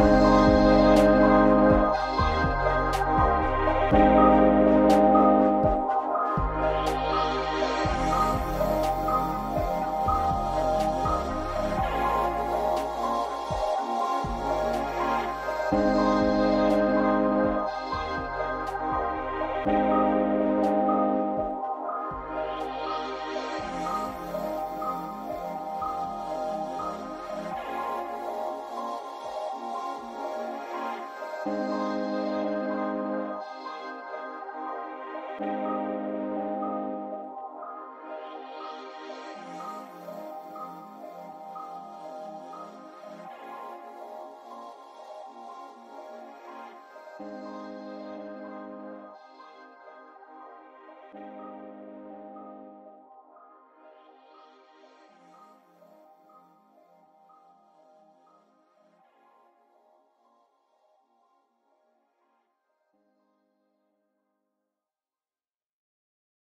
Thank Bye.